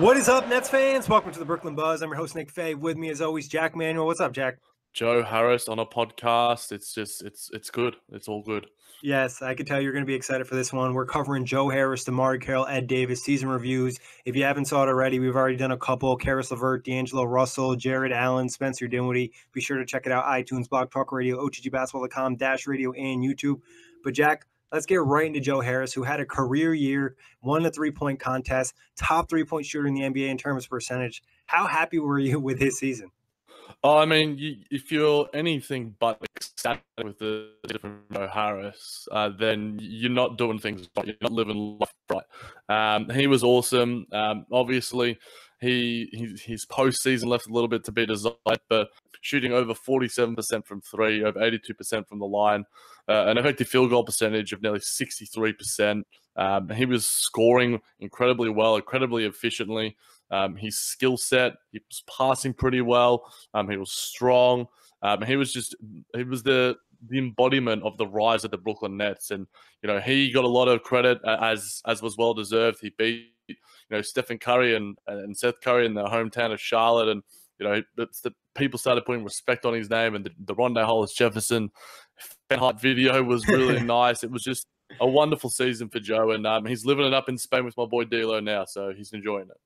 What is up, Nets fans? Welcome to the Brooklyn Buzz. I'm your host, Nick Fay. With me, as always, Jac Manuell. What's up, Jack? Joe Harris on a podcast. It's just it's it's good. It's all good. Yes, I can tell you're going to be excited for this one. We're covering Joe Harris, DeMarre Carroll, Ed Davis season reviews. If you haven't saw it already, we've already done a couple. Caris LeVert, D'Angelo Russell, Jarrett Allen, Spencer Dinwiddie. Be sure to check it out. iTunes, Blog Talk Radio, OTGBasketball.com, Dash Radio, and YouTube. But Jack, let's get right into Joe Harris, who had a career year, won the three-point contest, top three-point shooter in the NBA in terms of percentage. How happy were you with his season? Oh, I mean, you, if you're anything but ecstatic with the different Joe Harris, uh, then you're not doing things right. You're not living life right. Um, he was awesome. Um, obviously, he, he his postseason left a little bit to be desired, but shooting over 47% from three, over 82% from the line, uh, an effective field goal percentage of nearly 63%. Um, he was scoring incredibly well, incredibly efficiently. Um, his skill set, he was passing pretty well. Um, he was strong. Um, he was just he was the the embodiment of the rise of the Brooklyn Nets, and you know he got a lot of credit as as was well deserved. He beat you know Stephen Curry and and Seth Curry in the hometown of Charlotte, and you know it's the people started putting respect on his name, and the, the Rondae Hollis Jefferson heart video was really nice. It was just a wonderful season for Joe, and um, he's living it up in Spain with my boy D'Lo now, so he's enjoying it.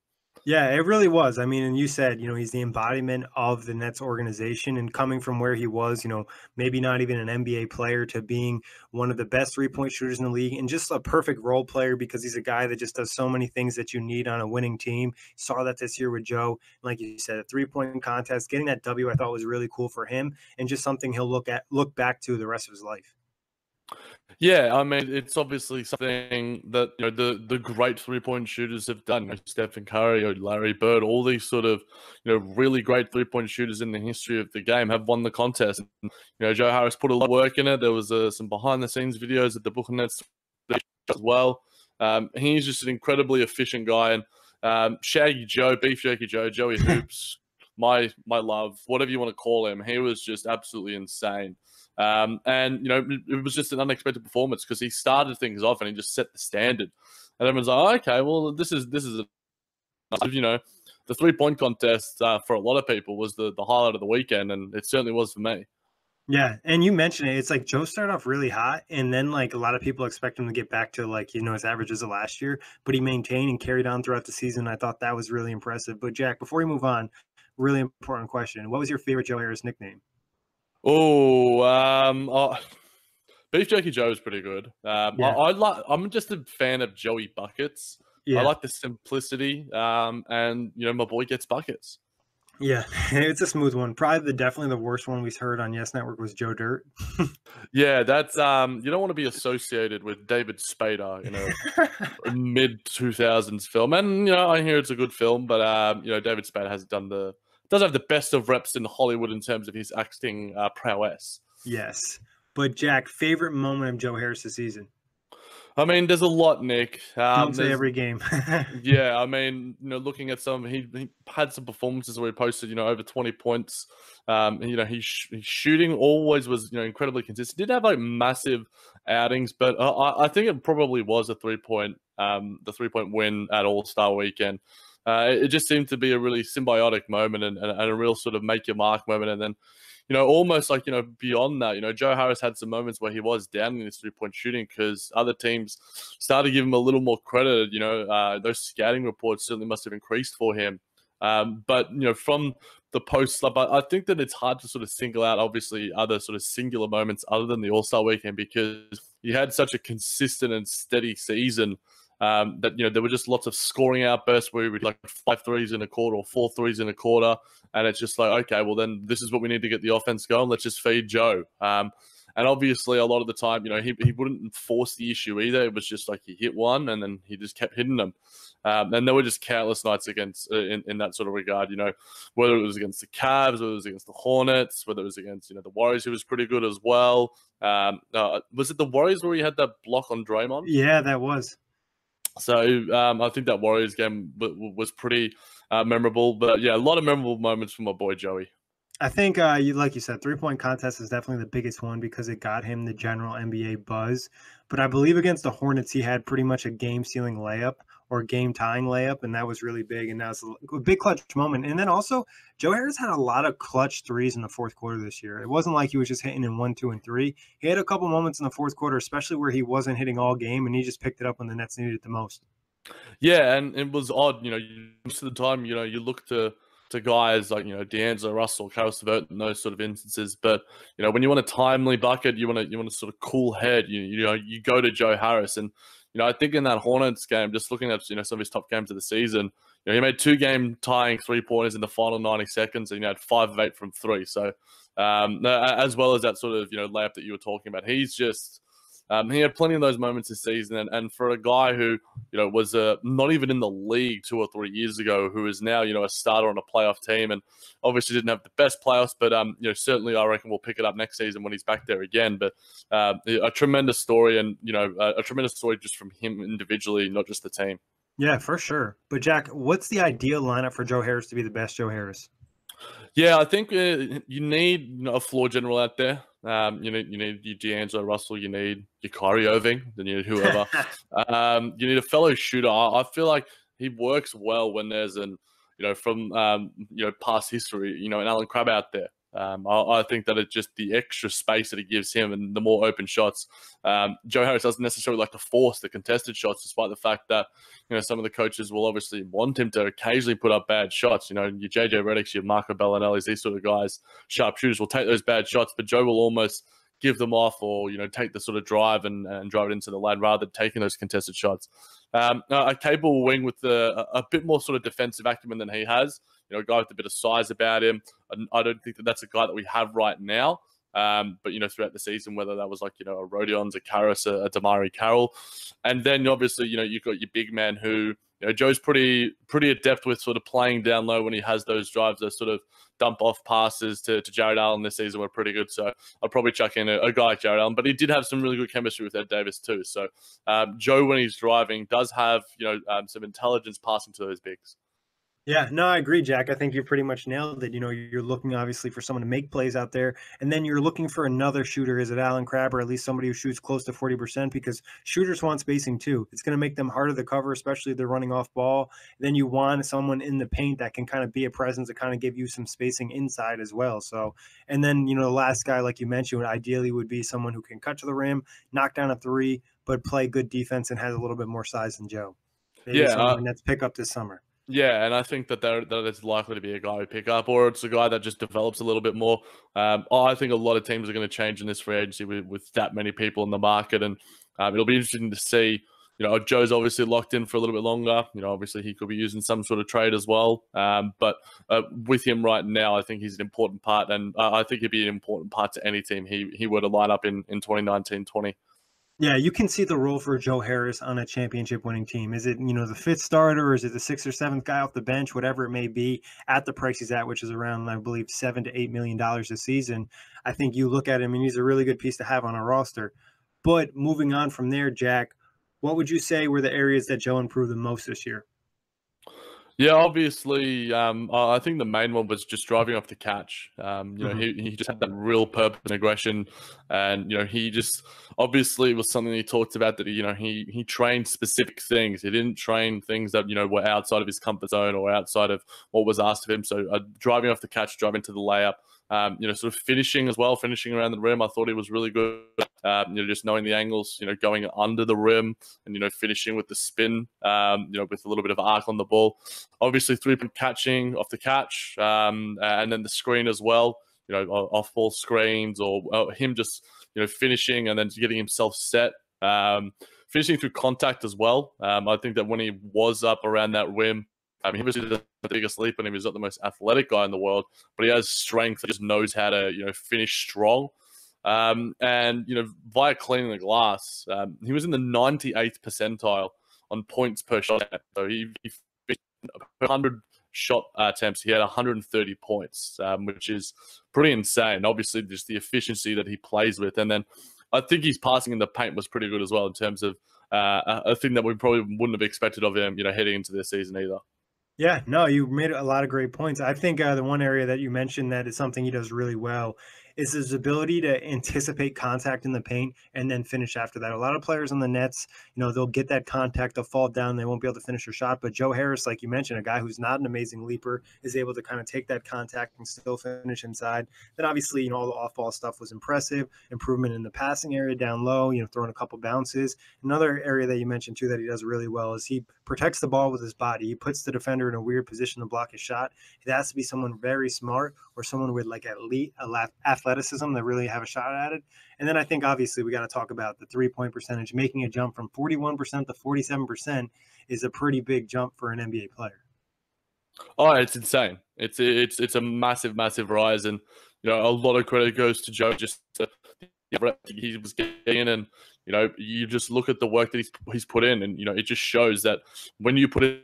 Yeah, it really was. I mean, and you said, you know, he's the embodiment of the Nets organization and coming from where he was, you know, maybe not even an NBA player to being one of the best three point shooters in the league and just a perfect role player because he's a guy that just does so many things that you need on a winning team. Saw that this year with Joe. Like you said, a three point contest, getting that W, I thought was really cool for him and just something he'll look at, look back to the rest of his life. Yeah, I mean, it's obviously something that you know the the great three point shooters have done. You know, Stephen Curry or Larry Bird, all these sort of you know really great three point shooters in the history of the game have won the contest. And, you know, Joe Harris put a lot of work in it. There was uh, some behind the scenes videos at the Brooklyn Nets as well. Um, he's just an incredibly efficient guy, and um, Shaggy Joe, Beef Jerky Joe, Joey Hoops, my my love, whatever you want to call him, he was just absolutely insane. Um, and you know, it was just an unexpected performance because he started things off and he just set the standard. And everyone's like, oh, okay, well, this is this is a, you know, the three point contest uh, for a lot of people was the the highlight of the weekend, and it certainly was for me. Yeah, and you mentioned it. It's like Joe started off really hot, and then like a lot of people expect him to get back to like you know his averages of last year, but he maintained and carried on throughout the season. I thought that was really impressive. But Jack, before we move on, really important question: What was your favorite Joe Harris nickname? Oh, um, oh, Beef Jerky Joe is pretty good. Um, yeah. I, I like. I'm just a fan of Joey buckets. Yeah. I like the simplicity. Um, and you know, my boy gets buckets. Yeah, it's a smooth one. Probably the definitely the worst one we've heard on Yes Network was Joe Dirt. yeah, that's um. You don't want to be associated with David Spader, you know, mid two thousands film. And you know, I hear it's a good film, but um, you know, David Spader hasn't done the does have the best of reps in Hollywood in terms of his acting uh, prowess. Yes. But Jack, favorite moment of Joe Harris this season? I mean, there's a lot, Nick. Um, Don't say every game. yeah, I mean, you know, looking at some, he, he, had some performances where he posted, you know, over 20 points. Um, you know, his, his shooting always was, you know, incredibly consistent. Didn't have like massive outings, but I, I think it probably was a three point, um, the three point win at All Star Weekend uh, it just seemed to be a really symbiotic moment and, and, and, a real sort of make your mark moment. And then, you know, almost like, you know, beyond that, you know, Joe Harris had some moments where he was down in his three point shooting because other teams started give him a little more credit. You know, uh, those scouting reports certainly must have increased for him. Um, but, you know, from the post slump, I, I think that it's hard to sort of single out, obviously, other sort of singular moments other than the All Star weekend because he had such a consistent and steady season um, that you know there were just lots of scoring outbursts where we would like five threes in a quarter or four threes in a quarter, and it's just like okay, well then this is what we need to get the offense going. Let's just feed Joe. Um, and obviously, a lot of the time, you know, he, he wouldn't force the issue either. It was just like he hit one and then he just kept hitting them. Um, and there were just countless nights against uh, in, in that sort of regard, you know, whether it was against the Cavs, whether it was against the Hornets, whether it was against, you know, the Warriors, who was pretty good as well. Um, uh, was it the Warriors where he had that block on Draymond? Yeah, that was. So um, I think that Warriors game was pretty uh, memorable. But yeah, a lot of memorable moments from my boy Joey. I think, uh, you like you said, three point contest is definitely the biggest one because it got him the general NBA buzz. But I believe against the Hornets, he had pretty much a game sealing layup or game tying layup, and that was really big. And that was a big clutch moment. And then also, Joe Harris had a lot of clutch threes in the fourth quarter this year. It wasn't like he was just hitting in one, two, and three. He had a couple moments in the fourth quarter, especially where he wasn't hitting all game, and he just picked it up when the Nets needed it the most. Yeah, and it was odd. You know, most of the time, you know, you look to to guys like you know D'Angelo Russell, Caris LeVert, and those sort of instances. But you know, when you want a timely bucket, you want to you want a sort of cool head. You you know, you go to Joe Harris, and you know, I think in that Hornets game, just looking at you know some of his top games of the season, you know, he made two game tying three pointers in the final ninety seconds, and he had five of eight from three. So, um, as well as that sort of you know layup that you were talking about, he's just um, he had plenty of those moments this season, and, and for a guy who you know was uh, not even in the league two or three years ago, who is now you know a starter on a playoff team, and obviously didn't have the best playoffs, but um, you know certainly I reckon we'll pick it up next season when he's back there again. But uh, a tremendous story, and you know a, a tremendous story just from him individually, not just the team. Yeah, for sure. But Jack, what's the ideal lineup for Joe Harris to be the best Joe Harris? Yeah, I think uh, you need you know, a floor general out there. Um, you need you need your D'Angelo Russell, you need your Kyrie Irving, then you need whoever. um, you need a fellow shooter. I, I, feel like he works well when there's an you know from um, you know past history, you know, an Allen Crabbe out there. Um, I, I, think that it's just the extra space that it gives him and the more open shots. Um, Joe Harris doesn't necessarily like to force the contested shots, despite the fact that you know some of the coaches will obviously want him to occasionally put up bad shots. You know, your JJ Redicks, your Marco Belinellis, these sort of guys, sharpshooters will take those bad shots, but Joe will almost give them off or you know take the sort of drive and, and drive it into the lane rather than taking those contested shots. Um, a capable wing with a, a bit more sort of defensive acumen than he has you know, a guy with a bit of size about him. I don't think that that's a guy that we have right now. Um, but you know, throughout the season, whether that was like you know a Rodions, a Caris, a, a DeMarre Carroll, and then obviously you know you've got your big man who you know Joe's pretty pretty adept with sort of playing down low when he has those drives, those sort of dump off passes to, to Jarrett Allen this season were pretty good. So I'll probably chuck in a, a, guy like Jarrett Allen, but he did have some really good chemistry with Ed Davis too. So um, Joe, when he's driving, does have you know um, some intelligence passing to those bigs. Yeah, no, I agree, Jack. I think you pretty much nailed it. You know, you're looking obviously for someone to make plays out there, and then you're looking for another shooter. Is it Allen Crabbe or at least somebody who shoots close to 40%? Because shooters want spacing too. It's going to make them harder to cover, especially if they're running off ball. Then you want someone in the paint that can kind of be a presence to kind of give you some spacing inside as well. So, and then, you know, the last guy, like you mentioned, ideally would be someone who can cut to the rim, knock down a three, but play good defense and has a little bit more size than Joe. Maybe yeah. Uh, that's pick up this summer. Yeah, and I think that that is likely to be a guy we pick up, or it's a guy that just develops a little bit more. Um, I think a lot of teams are going to change in this free agency with, with that many people in the market, and um, it'll be interesting to see. You know, Joe's obviously locked in for a little bit longer. You know, obviously he could be using some sort of trade as well. Um, but uh, with him right now, I think he's an important part, and uh, I think he'd be an important part to any team he he were to line up in in 2019-20. Yeah, you can see the role for Joe Harris on a championship winning team. Is it, you know, the fifth starter or is it the sixth or seventh guy off the bench, whatever it may be, at the price he's at, which is around, I believe, seven to eight million dollars a season. I think you look at him and he's a really good piece to have on a roster. But moving on from there, Jack, what would you say were the areas that Joe improved the most this year? Yeah, obviously, um, I think the main one was just driving off the catch. Um, you know, mm-hmm. he, he just had that real purpose and aggression, and you know, he just obviously was something he talked about that you know he he trained specific things. He didn't train things that you know were outside of his comfort zone or outside of what was asked of him. So uh, driving off the catch, driving to the layup, um, you know, sort of finishing as well, finishing around the rim. I thought he was really good. Um, you know, just knowing the angles, you know, going under the rim and you know finishing with the spin, um, you know, with a little bit of arc on the ball. Obviously, three point catching off the catch, um, and then the screen as well. You know, off ball screens or uh, him just you know finishing and then getting himself set. Um, finishing through contact as well. Um, I think that when he was up around that rim, Mean, he was the biggest leap and he was not the most athletic guy in the world, but he has strength. He just knows how to, you know, finish strong. Um, and, you know, via cleaning the glass, um, he was in the 98th percentile on points per shot. So he, he 100 shot attempts, he had 130 points, um, which is pretty insane. Obviously, just the efficiency that he plays with. And then I think his passing in the paint was pretty good as well in terms of uh, a thing that we probably wouldn't have expected of him, you know, heading into this season either. Yeah, no, you made a lot of great points. I think uh, the one area that you mentioned that is something he does really well is his ability to anticipate contact in the paint and then finish after that. A lot of players on the Nets, you know, they'll get that contact, they'll fall down, they won't be able to finish their shot. But Joe Harris, like you mentioned, a guy who's not an amazing leaper, is able to kind of take that contact and still finish inside. Then obviously, you know, all the off ball stuff was impressive. Improvement in the passing area down low, you know, throwing a couple bounces. Another area that you mentioned too that he does really well is he protects the ball with his body. He puts the defender in a weird position to block his shot. It has to be someone very smart or someone with like elite athleticism that really have a shot at it. And then I think obviously we got to talk about the three point percentage. Making a jump from 41% to 47% is a pretty big jump for an NBA player. Oh, it's insane. It's it's it's a massive, massive rise, and you know a lot of credit goes to Joe. Just to, he was getting in, and you know you just look at the work that he's he's put in, and you know it just shows that when you put in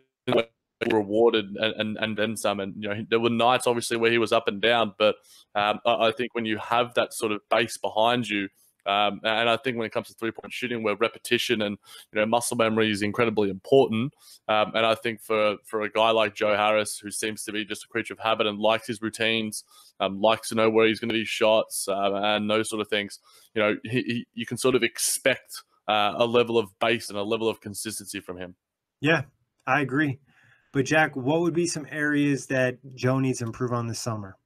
rewarded and, and, and then some. And you know, there were nights obviously where he was up and down, but um, I, I, think when you have that sort of base behind you, um, and I think when it comes to three point shooting, where repetition and you know muscle memory is incredibly important, um, and I think for for a guy like Joe Harris, who seems to be just a creature of habit and likes his routines, um, likes to know where he's going to be shots uh, and those sort of things, you know, he, he, you can sort of expect uh, a level of base and a level of consistency from him. Yeah, I agree. But Jack, what would be some areas that Joe needs to improve on this summer?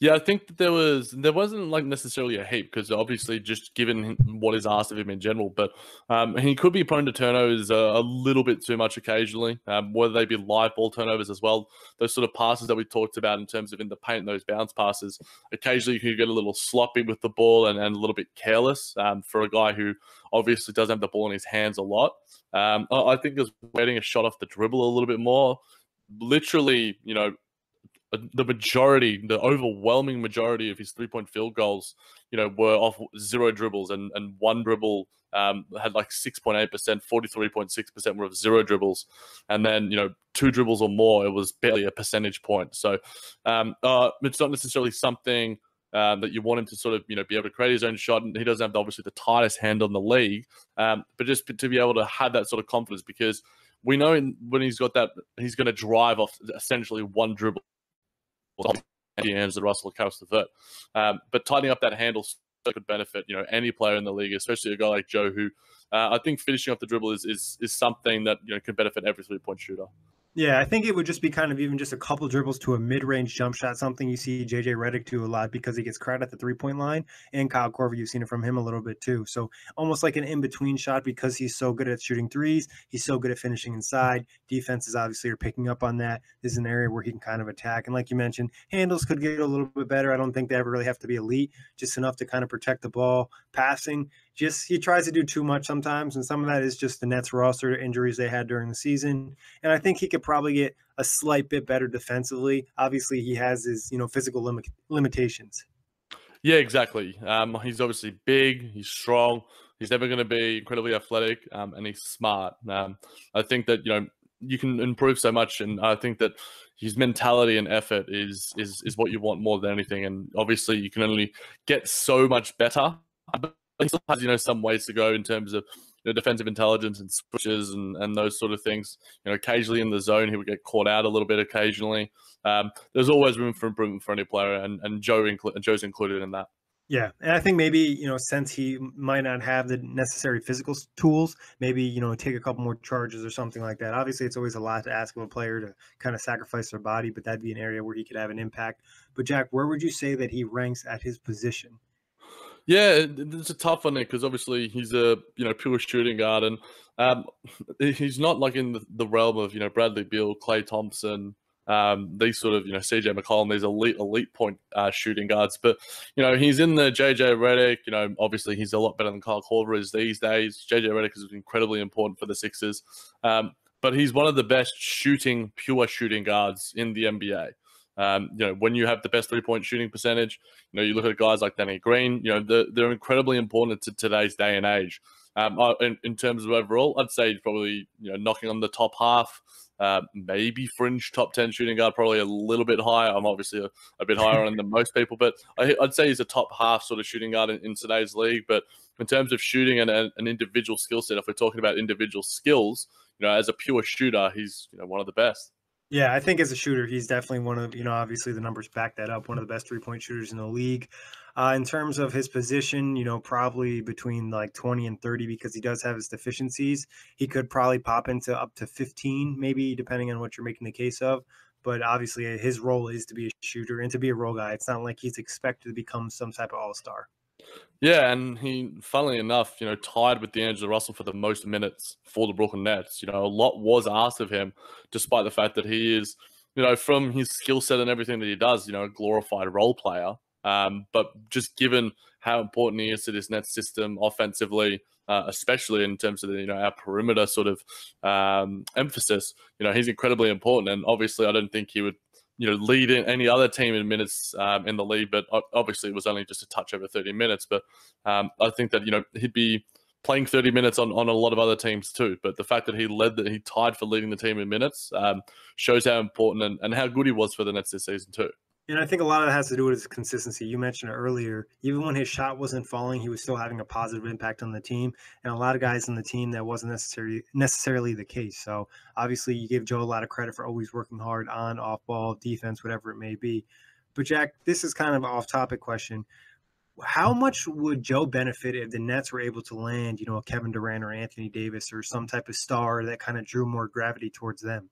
Yeah, I think that there was there wasn't like necessarily a heap because obviously just given what is asked of him in general, but um, he could be prone to turnovers a, a little bit too much occasionally. Um, whether they be live ball turnovers as well, those sort of passes that we talked about in terms of in the paint, those bounce passes. Occasionally, you can get a little sloppy with the ball and, and a little bit careless um, for a guy who obviously doesn't have the ball in his hands a lot. Um, I, I think there's waiting a shot off the dribble a little bit more. Literally, you know, the majority, the overwhelming majority of his three point field goals, you know, were off zero dribbles, and and one dribble um, had like six point eight percent, forty three point six percent were of zero dribbles, and then you know two dribbles or more, it was barely a percentage point. So um, uh, it's not necessarily something. Uh, that you want him to sort of you know be able to create his own shot, and he doesn't have obviously the tightest hand on the league, um, but just to be able to have that sort of confidence because we know in, when he's got that he's going to drive off essentially one dribble hands the Russell across the foot. Um, but tightening up that handle could benefit you know any player in the league, especially a guy like Joe, who uh, I think finishing off the dribble is, is is something that you know can benefit every three point shooter. Yeah, I think it would just be kind of even just a couple dribbles to a mid-range jump shot, something you see JJ Redick do a lot because he gets credit at the three-point line, and Kyle Korver, you've seen it from him a little bit too. So almost like an in-between shot because he's so good at shooting threes, he's so good at finishing inside. Defenses obviously are picking up on that. This is an area where he can kind of attack, and like you mentioned, handles could get a little bit better. I don't think they ever really have to be elite, just enough to kind of protect the ball. Passing, just he tries to do too much sometimes, and some of that is just the Nets roster injuries they had during the season. And I think he could probably get a slight bit better defensively. Obviously, he has his you know physical lim- limitations. Yeah, exactly. Um, he's obviously big. He's strong. He's never going to be incredibly athletic, um, and he's smart. Um, I think that you know you can improve so much, and I think that his mentality and effort is is is what you want more than anything. And obviously, you can only get so much better. He still has, you know, some ways to go in terms of you know, defensive intelligence and switches and, and those sort of things. You know, occasionally in the zone, he would get caught out a little bit occasionally. Um, there's always room for improvement for any player, and, and Joe Joe's included in that. Yeah, and I think maybe you know since he might not have the necessary physical tools, maybe you know take a couple more charges or something like that. Obviously, it's always a lot to ask of a player to kind of sacrifice their body, but that'd be an area where he could have an impact. But Jack, where would you say that he ranks at his position? Yeah, it's a tough one there because obviously he's a you know pure shooting guard, and um, he's not like in the, the, realm of you know Bradley Beal, Klay Thompson, um, these sort of you know CJ McCollum, these elite elite point uh, shooting guards. But you know he's in the JJ Redick. You know obviously he's a lot better than Kyle Korver is these days. JJ Redick is incredibly important for the Sixers, um, but he's one of the best shooting pure shooting guards in the NBA. Um, you know, when you have the best three point shooting percentage, you know, you look at guys like Danny Green, you know, they're, they're incredibly important to today's day and age. Um, in, in, terms of overall, I'd say probably, you know, knocking on the top half, uh, maybe fringe top 10 shooting guard, probably a little bit higher. I'm obviously a, a bit higher on than most people, but I, would say he's a top half sort of shooting guard in, in today's league. But in terms of shooting and an individual skill set, if we're talking about individual skills, you know, as a pure shooter, he's, you know, one of the best. Yeah, I think as a shooter, he's definitely one of, you know, obviously the numbers back that up, one of the best three point shooters in the league. Uh, in terms of his position, you know, probably between like 20 and 30 because he does have his deficiencies. He could probably pop into up to 15, maybe, depending on what you're making the case of. But obviously, his role is to be a shooter and to be a role guy. It's not like he's expected to become some type of all star. Yeah, and he, funnily enough, you know, tied with D'Angelo Russell for the most minutes for the Brooklyn Nets. You know, a lot was asked of him, despite the fact that he is, you know, from his skill set and everything that he does, you know, a glorified role player. Um, but just given how important he is to this Nets system offensively, uh, especially in terms of the, you know our perimeter sort of um, emphasis, you know, he's incredibly important. And obviously, I don't think he would you know, lead in any other team in minutes um, in the league, but obviously it was only just a touch over 30 minutes. But um, I think that, you know, he'd be playing 30 minutes on, on a lot of other teams too. But the fact that he led that he tied for leading the team in minutes um, shows how important and, and how good he was for the Nets this season too. And I think a lot of that has to do with his consistency. You mentioned it earlier. Even when his shot wasn't falling, he was still having a positive impact on the team. And a lot of guys on the team that wasn't necessarily necessarily the case. So obviously, you give Joe a lot of credit for always working hard on off ball defense, whatever it may be. But Jack, this is kind of off topic question. How much would Joe benefit if the Nets were able to land, you know, a Kevin Durant or Anthony Davis or some type of star that kind of drew more gravity towards them?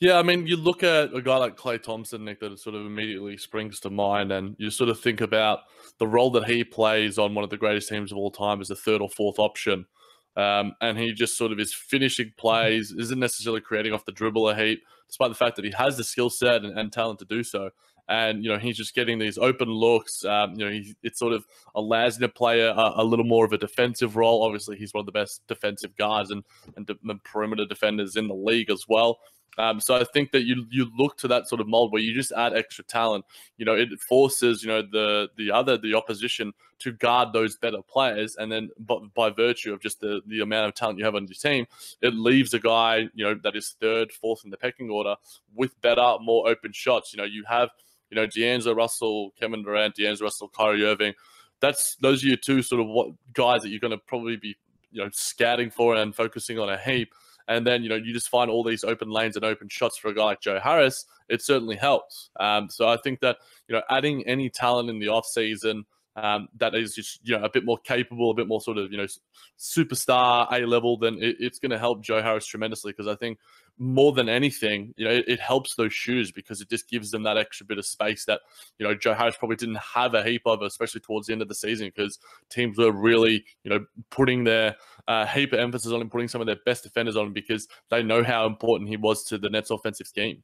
Yeah, I mean, you look at a guy like Klay Thompson, Nick, that sort of immediately springs to mind, and you sort of think about the role that he plays on one of the greatest teams of all time as a third or fourth option. Um, and he just sort of is finishing plays, isn't necessarily creating off the dribble a heap, despite the fact that he has the skill set and, and, talent to do so. And you know he's just getting these open looks. Um, you know he, it sort of allows him to play a, a, little more of a defensive role. Obviously, he's one of the best defensive guards and and, de- and perimeter defenders in the league as well. Um, so I think that you you look to that sort of mold where you just add extra talent. You know, it forces you know the the other the opposition to guard those better players, and then but by virtue of just the the amount of talent you have on your team, it leaves a guy you know that is third, fourth in the pecking order with better, more open shots. You know, you have you know D'Angelo Russell, Kevin Durant, D'Angelo Russell, Kyrie Irving. That's those are your two sort of what guys that you're going to probably be you know scouting for and focusing on a heap and then you know you just find all these open lanes and open shots for a guy like Joe Harris, it certainly helps. Um, so I think that you know adding any talent in the off season um, that is just you know a bit more capable, a bit more sort of you know superstar A level, then it, it's going to help Joe Harris tremendously because I think more than anything, you know, it, it, helps those shoes because it just gives them that extra bit of space that you know Joe Harris probably didn't have a heap of, especially towards the end of the season because teams were really you know putting their uh, heap of emphasis on him, putting some of their best defenders on him because they know how important he was to the Nets' offensive scheme.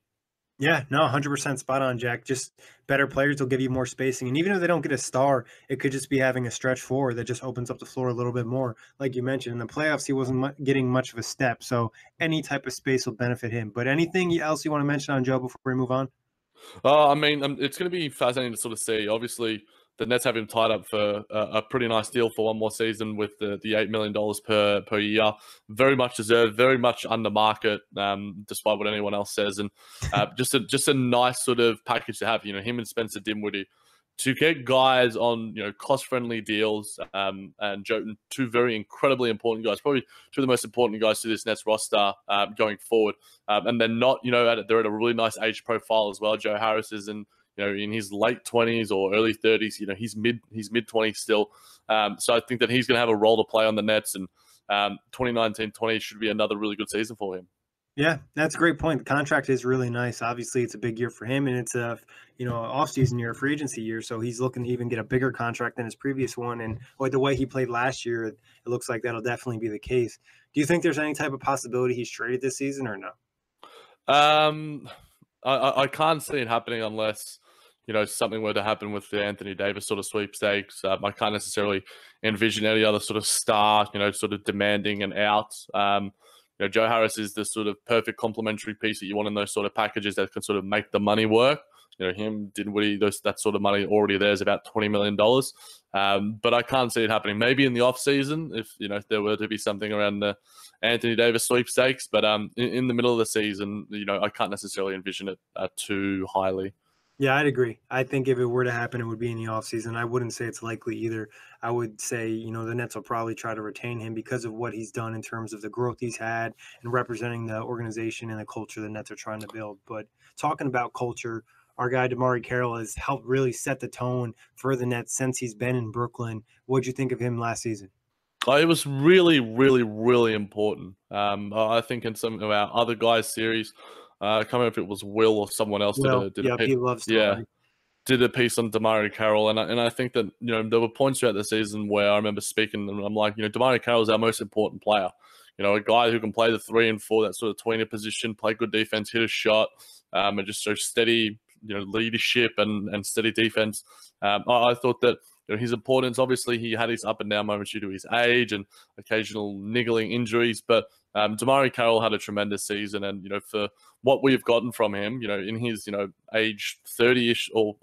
Yeah, no, 100% spot on, Jack. Just better players will give you more spacing. And even if they don't get a star, it could just be having a stretch forward that just opens up the floor a little bit more. Like you mentioned, in the playoffs, he wasn't getting much of a step. So any type of space will benefit him. But anything else you want to mention on Joe before we move on? Uh, I mean, um, it's going to be fascinating to sort of see. Obviously, the Nets have him tied up for a, a, pretty nice deal for one more season with the, the eight million dollars per per year. Very much deserved, very much under market, um, despite what anyone else says, and uh, just a just a nice sort of package to have. You know, him and Spencer Dinwiddie to get guys on you know cost friendly deals um, and Joe, two very incredibly important guys, probably two of the most important guys to this Nets roster um, going forward, um, and they're not you know at, they're at a really nice age profile as well. Joe Harris is in you know, in his late twenties or early thirties. You know, he's mid he's mid twenties still. Um, so I think that he's going to have a role to play on the Nets, and um, 2019-20 should be another really good season for him. Yeah, that's a great point. The contract is really nice. Obviously, it's a big year for him, and it's a you know off-season year, free agency year. So he's looking to even get a bigger contract than his previous one. And with the way he played last year, it looks like that'll definitely be the case. Do you think there's any type of possibility he's traded this season or no? Um, I, I can't see it happening unless you know something were to happen with the Anthony Davis sort of sweepstakes. Um, I can't necessarily envision any other sort of star, you know, sort of demanding an out. Um, you know, Joe Harris is the sort of perfect complementary piece that you want in those sort of packages that can sort of make the money work. You know, him, Dinwiddie, those that sort of money already there is about twenty million dollars. Um, but I can't see it happening. Maybe in the off season, if you know if there were to be something around the Anthony Davis sweepstakes. But um, in, in the middle of the season, you know, I can't necessarily envision it uh, too highly. Yeah, I'd agree. I think if it were to happen, it would be in the offseason. I wouldn't say it's likely either. I would say, you know, the Nets will probably try to retain him because of what he's done in terms of the growth he's had and representing the organization and the culture the Nets are trying to build. But talking about culture, our guy DeMarre Carroll has helped really set the tone for the Nets since he's been in Brooklyn. What'd you think of him last season? Oh, it was really, really, really important. Um, I think in some of our other guys' series, uh, I can't remember if it was Will or someone else Well, did a, did yeah, a piece, he loves yeah, did a piece on DeMarre Carroll, and I, and I think that you know there were points throughout the season where I remember speaking, and I'm like, you know, DeMarre Carroll is our most important player. You know, a guy who can play the three and four, that sort of tweener position, play good defense, hit a shot, um, and just so steady, you know, leadership and and steady defense. Um, I, I thought that you know, his importance. Obviously, he had his up and down moments due to his age and occasional niggling injuries, but um, DeMarre Carroll had a tremendous season, and you know, for what we've gotten from him, you know, in his you know age thirty-ish or,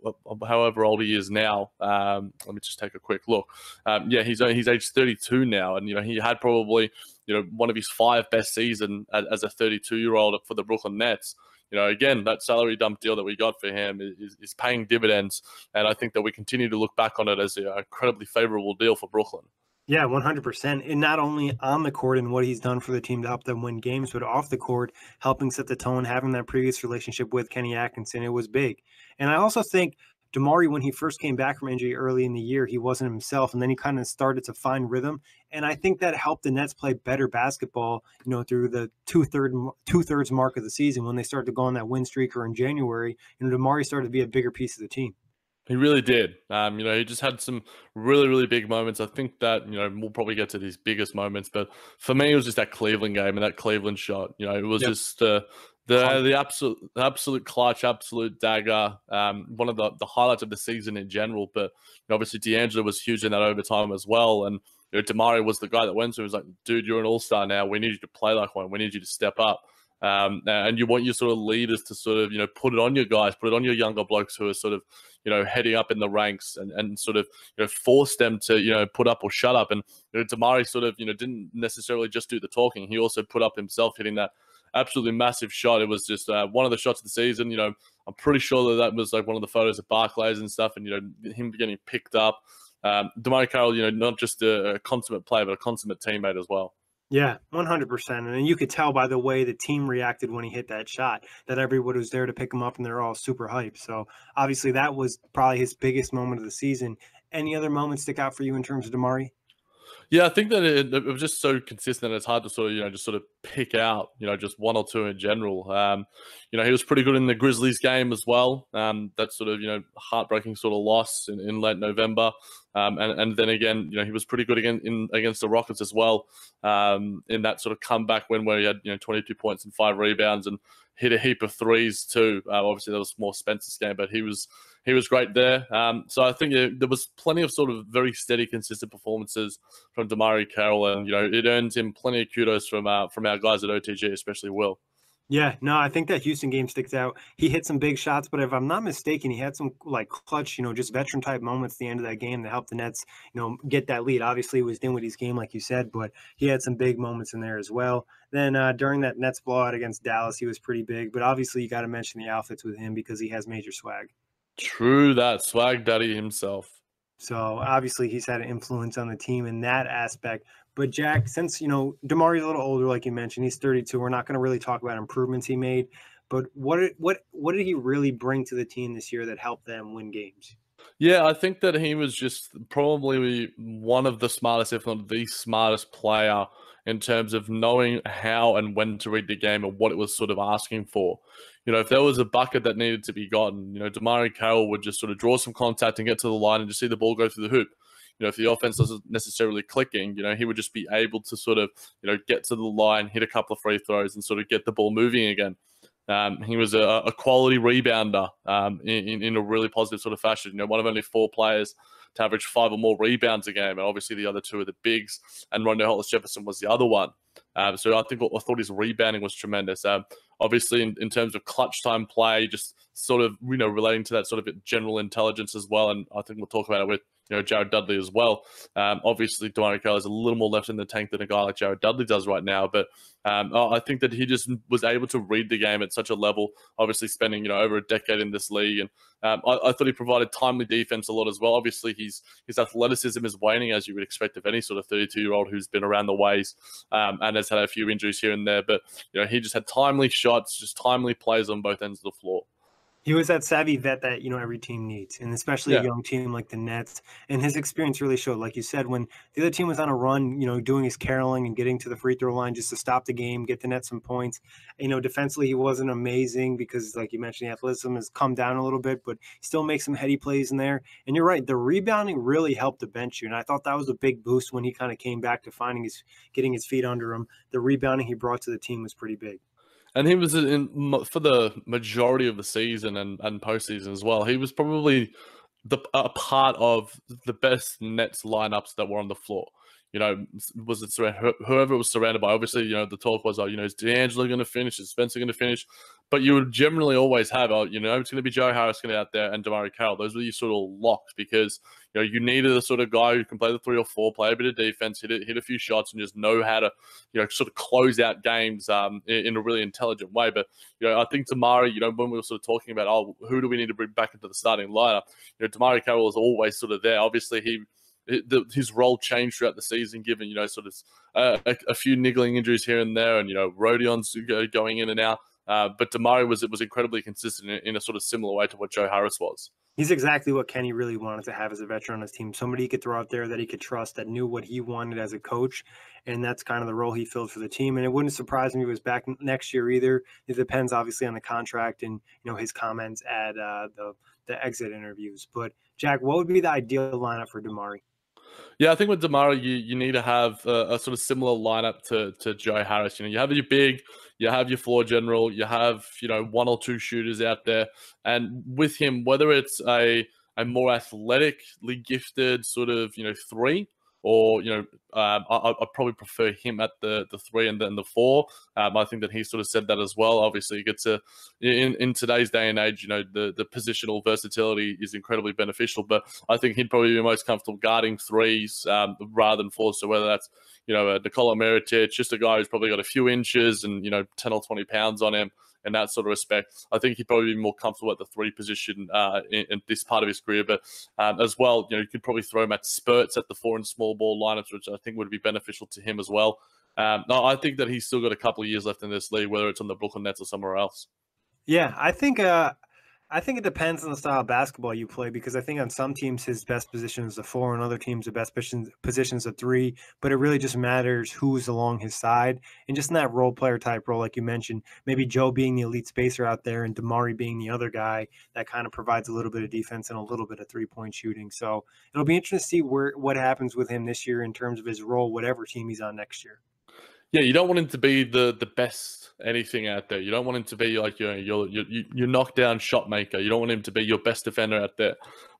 however old he is now. Um, let me just take a quick look. Um, yeah, he's he's age thirty-two now, and you know, he had probably you know one of his five best season as, as a thirty-two-year-old for the Brooklyn Nets you know, again, that salary dump deal that we got for him is, is paying dividends. And I think that we continue to look back on it as an incredibly favorable deal for Brooklyn. Yeah, 100%. And not only on the court and what he's done for the team to help them win games, but off the court, helping set the tone, having that previous relationship with Kenny Atkinson, it was big. And I also think DeMarre, when he first came back from injury early in the year, he wasn't himself, and then he kind of started to find rhythm. And I think that helped the Nets play better basketball, you know, through the two third two thirds mark of the season when they started to go on that win streak or in January. You know, DeMarre started to be a bigger piece of the team. He really did. Um, you know, he just had some really, really big moments. I think that, you know, we'll probably get to these biggest moments, but for me, it was just that Cleveland game and that Cleveland shot. You know, it was Yep. just uh, the the absolute absolute clutch, absolute dagger. Um, one of the, the highlights of the season in general. But you know, obviously, D'Angelo was huge in that overtime as well. And you know, DeMarre was the guy that went to. Him, was like, dude, you're an all star now. We need you to play like one. We need you to step up. Um, and you want your sort of leaders to sort of you know put it on your guys, put it on your younger blokes who are sort of you know heading up in the ranks and, and sort of you know force them to you know put up or shut up. And you know, DeMarre sort of you know didn't necessarily just do the talking; he also put up himself, hitting that absolutely massive shot. It was just uh, one of the shots of the season. You know, I'm pretty sure that that was like one of the photos of Barclays and stuff, and you know him getting picked up. Um, DeMarre Carroll, you know, not just a, a consummate player, but a consummate teammate as well. Yeah, 100%. And you could tell by the way the team reacted when he hit that shot that everyone was there to pick him up and they're all super hyped. So obviously that was probably his biggest moment of the season. Any other moments stick out for you in terms of DeMarre? Yeah, I think that it, it was just so consistent. It's hard to sort of you know just sort of pick out you know just one or two in general. Um, you know he was pretty good in the Grizzlies game as well. Um, that sort of you know heartbreaking sort of loss in, in late November. Um, and and then again you know he was pretty good again in against the Rockets as well. Um, in that sort of comeback win where he had you know 22 points and five rebounds and hit a heap of threes too. Uh, obviously that was more Spencer's game, but he was he was great there. Um, so I think it, there was plenty of sort of very steady, consistent performances from DeMarre Carroll, and you know it earned him plenty of kudos from uh, from our guys at OTG, especially Will. Yeah, no, I think that Houston game sticks out. He hit some big shots, but if I'm not mistaken, he had some like clutch, you know, just veteran type moments at the end of that game that helped the Nets, you know, get that lead. Obviously, it was Dinwiddie's game, like you said, but he had some big moments in there as well. Then uh, during that Nets blowout against Dallas, he was pretty big. But obviously, you got to mention the outfits with him because he has major swag. True that swag daddy himself. So obviously, he's had an influence on the team in that aspect. But Jack, since you know DeMarre's a little older, like you mentioned, he's 32. We're not going to really talk about improvements he made. But what what what did he really bring to the team this year that helped them win games? Yeah, I think that he was just probably one of the smartest, if not the smartest player in terms of knowing how and when to read the game and what it was sort of asking for. You know, if there was a bucket that needed to be gotten, you know, DeMarre Carroll would just sort of draw some contact and get to the line and just see the ball go through the hoop. You know, if the offense wasn't necessarily clicking, you know, he would just be able to sort of, you know, get to the line, hit a couple of free throws, and sort of get the ball moving again. Um, he was a, a quality rebounder um, in, in a really positive sort of fashion. You know, one of only four players to average five or more rebounds a game, and obviously the other two are the bigs, and Rondae Hollis Jefferson was the other one. Um, so I think I thought his rebounding was tremendous. Um, obviously, in, in terms of clutch time play, just sort of you know relating to that sort of general intelligence as well, and I think we'll talk about it with you know Jared Dudley as well. Um, obviously, DeMarre Carroll has a little more left in the tank than a guy like Jared Dudley does right now, but um, I think that he just was able to read the game at such a level. Obviously, spending you know over a decade in this league, and um, I, I, thought he provided timely defense a lot as well. Obviously, his his athleticism is waning as you would expect of any sort of 32 year old who's been around the ways um, and has had a few injuries here and there. But you know, he just had timely shots, just timely plays on both ends of the floor he was that savvy vet that you know every team needs, and especially yeah. a young team like the Nets. And his experience really showed, like you said, when the other team was on a run, you know, doing his caroling and getting to the free throw line just to stop the game, get the Nets some points. You know, defensively he wasn't amazing because, like you mentioned, the athleticism has come down a little bit, but still makes some heady plays in there. And you're right, the rebounding really helped the bench you, and I thought that was a big boost when he kind of came back to finding his, getting his feet under him. The rebounding he brought to the team was pretty big and he was in for the majority of the season and and postseason as well. He was probably the a part of the best Nets lineups that were on the floor. You know, was it whoever was surrounded by? Obviously, you know, the talk was, oh, you know, is D'Angelo going to finish? Is Spencer going to finish? But you would generally always have, oh, you know, it's going to be Joe Harris going out there and DeMarre Carroll. Those were you sort of locked because you know, you needed a sort of guy who can play the three or four, play a bit of defense, hit a, hit a few shots, and just know how to, you know, sort of close out games um, in, in, a really intelligent way. But you know, I think DeMarre, you know, when we were sort of talking about, oh, who do we need to bring back into the starting lineup? You know, DeMarre Carroll is always sort of there. Obviously, he his role changed throughout the season, given you know sort of uh, a, a, few niggling injuries here and there, and you know Rodion's going in and out. Uh, but DeMarre was it was incredibly consistent in, in, a sort of similar way to what Joe Harris was he's exactly what Kenny really wanted to have as a veteran on his team. Somebody he could throw out there that he could trust, that knew what he wanted as a coach, and that's kind of the role he filled for the team. And it wouldn't surprise me if he was back next year either. It depends obviously on the contract and you know his comments at uh, the the exit interviews. But Jack, what would be the ideal lineup for DeMarre? Yeah, I think with DeMarre, you, you need to have a, a, sort of similar lineup to, to Joe Harris. You know, you have your big, you have your floor general, you have, you know, one or two shooters out there. And with him, whether it's a, a more athletically gifted sort of, you know, three or you know, um, I, I probably prefer him at the the three and then the four. Um, I think that he sort of said that as well. Obviously, you get to in in today's day and age, you know, the the positional versatility is incredibly beneficial. But I think he'd probably be most comfortable guarding threes um, rather than fours. So whether that's you know, a Nikola Mirotic, just a guy who's probably got a few inches and you know, ten or twenty pounds on him in that sort of respect. I think he'd probably be more comfortable at the three position uh, in, in, this part of his career. But um, as well, you know, you could probably throw him at spurts at the four and small ball lineups, which I think would be beneficial to him as well. Um, no, I think that he's still got a couple of years left in this league, whether it's on the Brooklyn Nets or somewhere else. Yeah, I think uh, I think it depends on the style of basketball you play because I think on some teams his best position is a four, and other teams the best position position is a three. But it really just matters who's along his side, and just in that role player type role, like you mentioned, maybe Joe being the elite spacer out there, and DeMarre being the other guy that kind of provides a little bit of defense and a little bit of three point shooting. So it'll be interesting to see where what happens with him this year in terms of his role, whatever team he's on next year. Yeah, you don't want him to be the the best anything out there. You don't want him to be like your your your, your knockdown shot maker. You don't want him to be your best defender out there.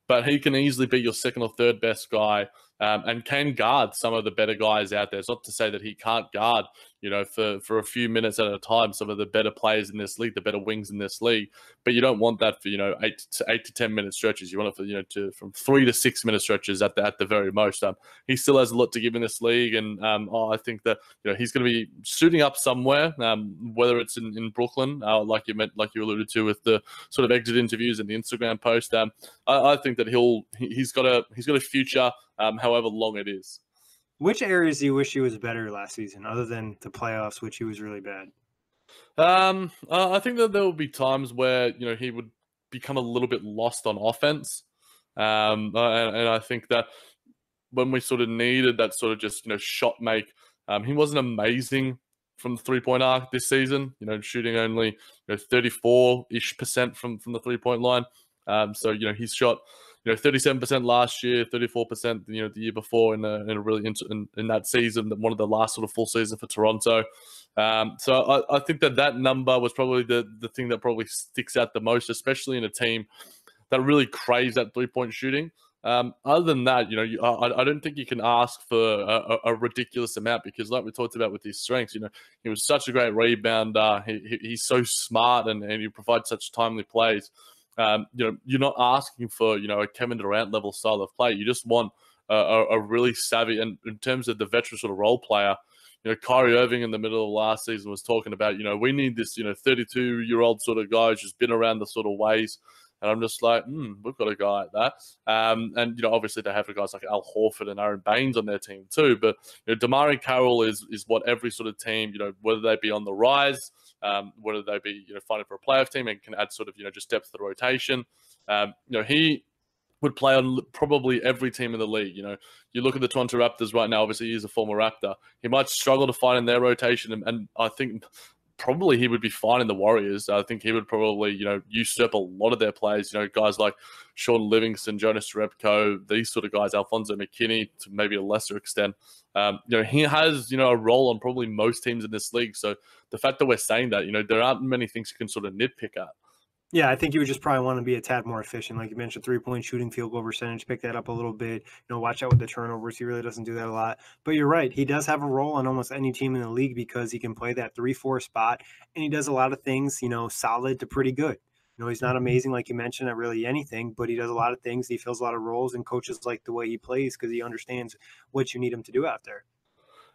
But he can easily be your second or third best guy um, and can guard some of the better guys out there. It's not to say that he can't guard, you know, for, for a few minutes at a time, some of the better players in this league, the better wings in this league. But you don't want that for, you know, eight to eight to 10 minute stretches. You want it for, you know, to from three to six minute stretches at the, at the very most. Um, he still has a lot to give in this league. And um, oh, I think that, you know, he's going to be suiting up somewhere, um, whether it's in, in Brooklyn, uh, like you meant, like you alluded to with the sort of exit interviews and the Instagram post. Um, I, I think that he'll, he's got a, he's got a future um, however long it is. Which areas do you wish he was better last season, other than the playoffs, which he was really bad? Um, uh, I think that there will be times where you know he would become a little bit lost on offense, um, uh, and, and, I think that when we sort of needed that sort of just you know shot make, um, he wasn't amazing from the three point arc this season. You know, shooting only you know thirty four ish percent from from the three point line. Um, so you know he's shot you know, 37% last year, 34%, you know, the year before in a, in a really, in, in that season, one of the last sort of full season for Toronto. Um, so I, I, think that that number was probably the, the thing that probably sticks out the most, especially in a team that really craves that three point shooting. Um, other than that, you know, you, I, I, don't think you can ask for a, a, ridiculous amount because, like we talked about with his strengths, you know, he was such a great rebounder. He, he, he's so smart and, and he provides such timely plays. Um, you know, you're not asking for you know a Kevin Durant level style of play. You just want a, a, a really savvy and in terms of the veteran sort of role player. You know, Kyrie Irving in the middle of last season was talking about, you know, we need this, you know, 32 year old sort of guy who's just been around the sort of ways. And I'm just like, hmm, we've got a guy like that. Um, and, you know, obviously they have guys like Al Horford and Aron Baynes on their team too. But, you know, DeMarre Carroll is, is what every sort of team, you know, whether they be on the rise, um, whether they be, you know, fighting for a playoff team and can add sort of, you know, just depth to the rotation. Um, you know, he would play on probably every team in the league. You know, you look at the Toronto Raptors right now. Obviously, he's a former Raptor. He might struggle to find in their rotation, and, and I think probably he would be fine in the Warriors. I think he would probably, you know, usurp a lot of their players. You know, guys like Shaun Livingston, Jonas Jerebko, these sort of guys, Alfonzo McKinnie to maybe a lesser extent. Um, you know, he has, you know, a role on probably most teams in this league. So the fact that we're saying that, you know, there aren't many things you can sort of nitpick at. Yeah, I think you would just probably want to be a tad more efficient. Like you mentioned, three point shooting, field goal percentage, pick that up a little bit. You know, watch out with the turnovers. He really doesn't do that a lot. But you're right. He does have a role on almost any team in the league because he can play that three, four spot and he does a lot of things, you know, solid to pretty good. You know, he's not mm-hmm. amazing, like you mentioned, at really anything, but he does a lot of things. He fills a lot of roles, and coaches like the way he plays because he understands what you need him to do out there.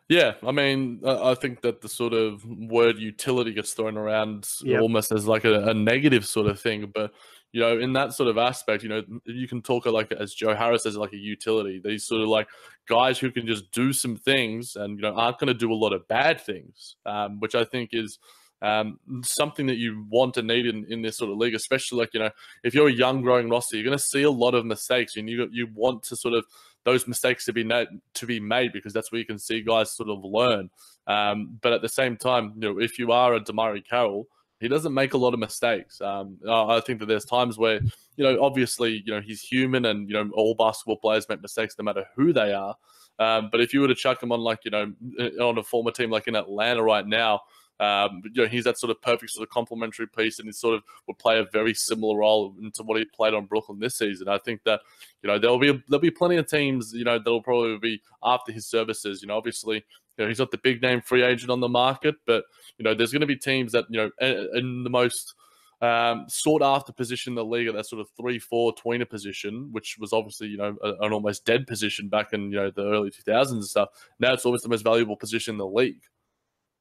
Yeah, I mean, I think that the sort of word utility gets thrown around yep. almost as like a, a, negative sort of thing. But you know, in that sort of aspect, you know, you can talk like as Joe Harris says, like a utility. These sort of like guys who can just do some things and you know aren't going to do a lot of bad things, um, which I think is um, something that you want and need in, in this sort of league, especially like you know, if you're a young growing roster, you're going to see a lot of mistakes, and you you want to sort of those mistakes to be made, to be made because that's where you can see guys sort of learn. Um, but at the same time, you know, if you are a DeMarre Carroll, he doesn't make a lot of mistakes. Um, I think that there's times where, you know, obviously, you know, he's human and, you know, all basketball players make mistakes no matter who they are. Um, but if you were to chuck him on like, you know, on a former team like in Atlanta right now, um, you know, he's that sort of perfect sort of complementary piece, and he sort of would play a very similar role into what he played on Brooklyn this season. I think that you know there'll be there'll be plenty of teams you know that'll probably be after his services. You know, obviously, you know, he's not the big name free agent on the market, but you know, there's going to be teams that you know in the most um, sought after position in the league at that sort of three four tweener position, which was obviously you know an almost dead position back in you know the early 2000s and stuff. Now it's almost the most valuable position in the league.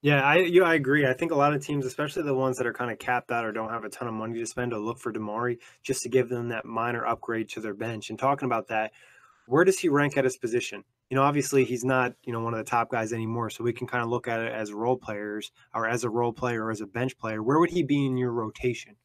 Yeah, I you I agree. I think a lot of teams, especially the ones that are kind of capped out or don't have a ton of money to spend, will look for DeMarre just to give them that minor upgrade to their bench. And talking about that, where does he rank at his position? You know, obviously he's not, you know, one of the top guys anymore. So we can kind of look at it as role players or as a role player or as a bench player. Where would he be in your rotation?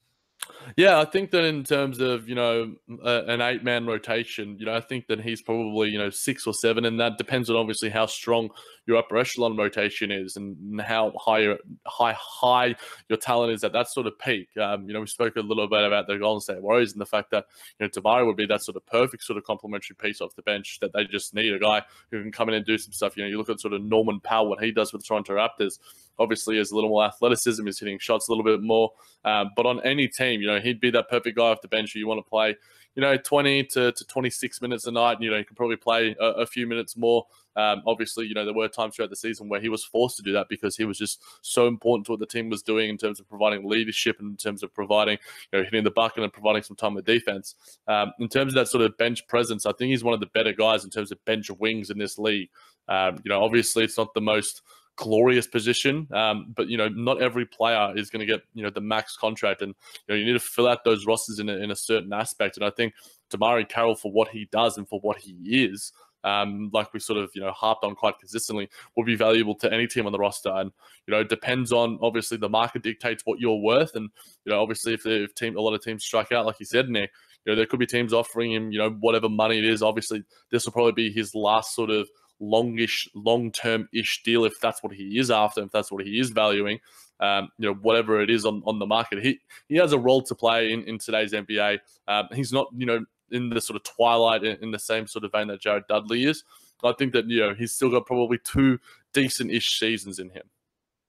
Yeah, I think that in terms of you know an eight man rotation, you know I think that he's probably you know six or seven, and that depends on obviously how strong your upper echelon rotation is and how high your, high high your talent is at that sort of peak. Um, you know we spoke a little bit about the Golden State Warriors and the fact that you know DeMarre would be that sort of perfect sort of complementary piece off the bench that they just need a guy who can come in and do some stuff. You know you look at sort of Norman Powell what he does with the Toronto Raptors obviously has a little more athleticism, he's hitting shots a little bit more. Um, but on any team, you know, he'd be that perfect guy off the bench who you want to play, you know, 20 to, to 26 minutes a night. And, you know, he can probably play a, a few minutes more. Um, obviously, you know, there were times throughout the season where he was forced to do that because he was just so important to what the team was doing in terms of providing leadership and in terms of providing, you know, hitting the bucket and providing some time with defense. Um, in terms of that sort of bench presence, I think he's one of the better guys in terms of bench wings in this league. Um, you know, obviously, it's not the most glorious position. Um, but you know, not every player is going to get you know the max contract, and you know you need to fill out those rosters in a, in a certain aspect. And I think DeMarre Carroll for what he does and for what he is. Um, like we sort of you know harped on quite consistently, will be valuable to any team on the roster, and you know depends on obviously the market dictates what you're worth, and you know obviously if, if team a lot of teams strike out like you said, Nick, you know there could be teams offering him you know whatever money it is. Obviously this will probably be his last sort of longish, long term ish deal if that's what he is after, if that's what he is valuing. Um, you know, whatever it is on, on the market, he he has a role to play in, in today's NBA. Um, he's not, you know, in the sort of twilight in, in the same sort of vein that Jared Dudley is. I think that you know he's still got probably two decent ish seasons in him.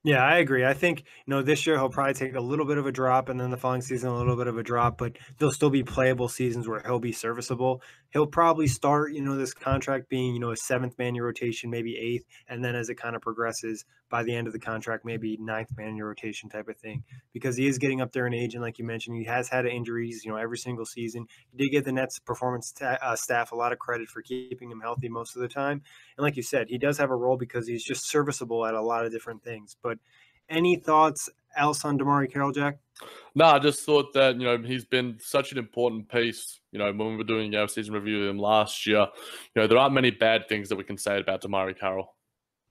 Yeah, I agree. I think, you know, this year he'll probably take a little bit of a drop and then the following season a little bit of a drop, but there'll still be playable seasons where he'll be serviceable. He'll probably start, you know, this contract being, you know, a seventh man in your rotation, maybe eighth, and then as it kind of progresses by the end of the contract, maybe ninth man in your rotation type of thing. Because he is getting up there in age, and like you mentioned, he has had injuries, you know, every single season. He did get the Nets performance ta- uh, staff a lot of credit for keeping him healthy most of the time. And like you said, he does have a role because he's just serviceable at a lot of different things. But any thoughts else on DeMarre Carroll, Jac? No, I just thought that you know he's been such an important piece. You know, when we were doing our season review of him last year, you know there aren't many bad things that we can say about DeMarre Carroll.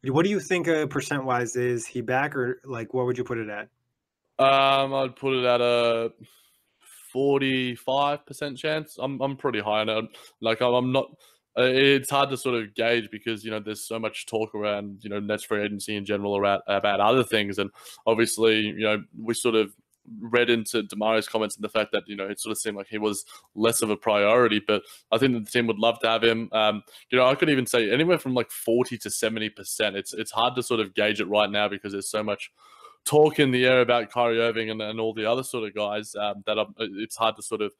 What do you think uh, percent wise is he back or like what would you put it at? Um, I'd put it at a forty-five percent chance. I'm I'm pretty high on it. Like I'm, I'm not uh, it's hard to sort of gauge because you know there's so much talk around you know Nets free agency in general about about other things, and obviously you know we sort of read into DeMarre's comments and the fact that you know it sort of seemed like he was less of a priority, but I think that the team would love to have him. Um, you know, I could even say anywhere from like forty to seventy percent. It's it's hard to sort of gauge it right now because there's so much talk in the air about Kyrie Irving and, and all the other sort of guys um, that I'm, it's hard to sort of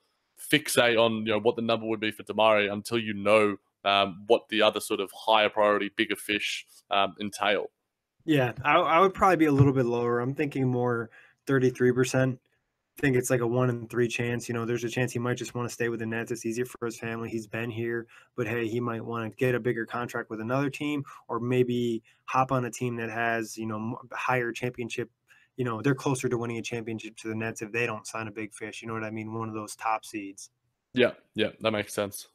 fixate on you know what the number would be for DeMarre until you know um, what the other sort of higher priority, bigger fish um, entail. Yeah, I, I, would probably be a little bit lower. I'm thinking more 33%. I think it's like a one in three chance. You know, there's a chance he might just want to stay with the Nets. It's easier for his family. He's been here, but hey, he might want to get a bigger contract with another team or maybe hop on a team that has, you know, higher championship you know, they're closer to winning a championship to the Nets if they don't sign a big fish. You know what I mean? One of those top seeds. Yeah, yeah, that makes sense.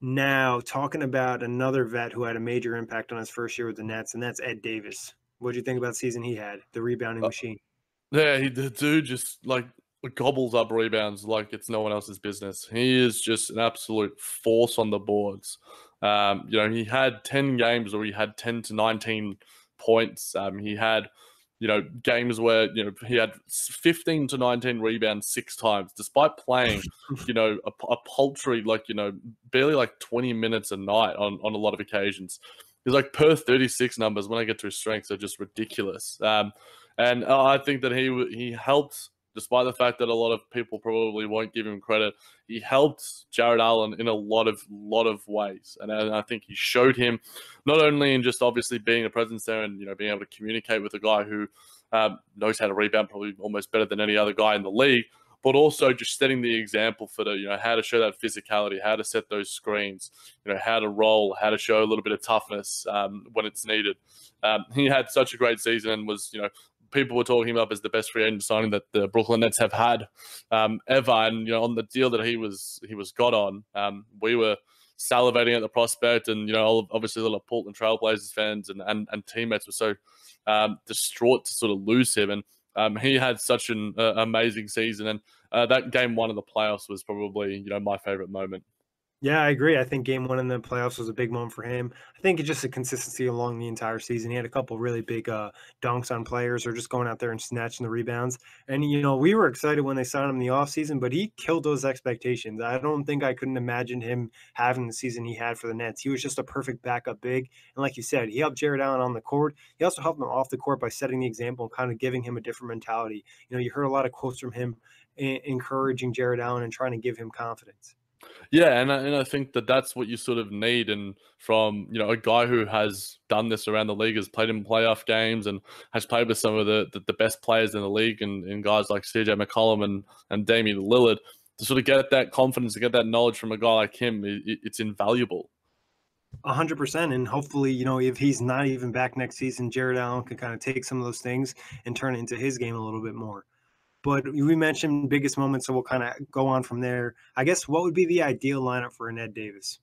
Now, talking about another vet who had a major impact on his first year with the Nets, and that's Ed Davis. What do you think about the season he had? The rebounding uh, machine. Yeah, he, the dude just like gobbles up rebounds like it's no one else's business. He is just an absolute force on the boards. Um, you know, he had 10 games where he had 10 to 19 points. Um, he had you know, games where, you know, he had 15 to 19 rebounds six times, despite playing, you know, a, a paltry, like, you know, barely like 20 minutes a night on, on a lot of occasions. He's like per 36 numbers when I get to his strengths are just ridiculous. Um, and I think that he he helped despite the fact that a lot of people probably won't give him credit, he helped Jarrett Allen in a lot of lot of ways, and I, think he showed him not only in just obviously being a presence there and you know being able to communicate with a guy who um, knows how to rebound probably almost better than any other guy in the league, but also just setting the example for the you know how to show that physicality, how to set those screens, you know how to roll, how to show a little bit of toughness um, when it's needed. Um, he had such a great season and was you know people were talking about as the best free agent signing that the Brooklyn Nets have had um, ever. And you know, on the deal that he was he was got on, um, we were salivating at the prospect, and you know, obviously a lot of Portland Trailblazers fans and and, and teammates were so um, distraught to sort of lose him. And um, he had such an uh, amazing season, and uh, that game one of the playoffs was probably you know my favorite moment. Yeah, I agree. I think game one in the playoffs was a big moment for him. I think it's just a consistency along the entire season. He had a couple really big uh, dunks on players or just going out there and snatching the rebounds. And, you know, we were excited when they signed him in the offseason, but he killed those expectations. I don't think I couldn't imagine him having the season he had for the Nets. He was just a perfect backup big. And like you said, he helped Jarrett Allen on the court. He also helped him off the court by setting the example and kind of giving him a different mentality. You know, you heard a lot of quotes from him encouraging Jarrett Allen and trying to give him confidence. Yeah, and I, and I think that that's what you sort of need, and from you know a guy who has done this around the league, has played in playoff games, and has played with some of the the, the best players in the league, and, and guys like CJ McCollum and and Damian Lillard, to sort of get that confidence, to get that knowledge from a guy like him, it, it's invaluable. A hundred percent, and hopefully, you know, if he's not even back next season, Jarrett Allen can kind of take some of those things and turn it into his game a little bit more. But we mentioned biggest moments, so we'll kind of go on from there. I guess what would be the ideal lineup for an Ed Davis?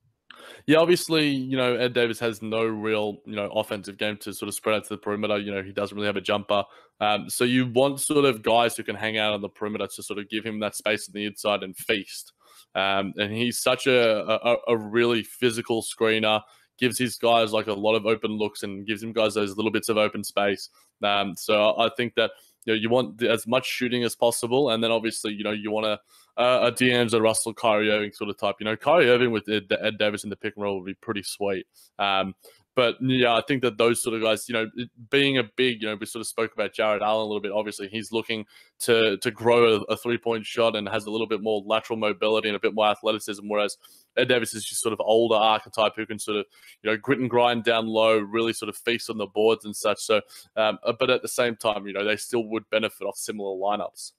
Yeah, obviously, you know, Ed Davis has no real, you know, offensive game to sort of spread out to the perimeter. You know, he doesn't really have a jumper. Um, so you want sort of guys who can hang out on the perimeter to sort of give him that space on the inside and feast. Um, and he's such a, a, a really physical screener gives his guys like a lot of open looks and gives him guys those little bits of open space. Um, so I think that you know you want as much shooting as possible, and then obviously you know you want a uh, a D'Angelo Russell, Kyrie Irving sort of type. You know, Kyrie Irving with Ed, Ed, Davis in the pick and roll would be pretty sweet. Um, But yeah, I think that those sort of guys, you know, being a big, you know, we sort of spoke about Jarrett Allen a little bit. Obviously, he's looking to to grow a, a three point shot and has a little bit more lateral mobility and a bit more athleticism. Whereas Ed Davis is just sort of older archetype who can sort of, you know, grit and grind down low, really sort of feast on the boards and such. So, um, uh, but at the same time, you know, they still would benefit off similar lineups.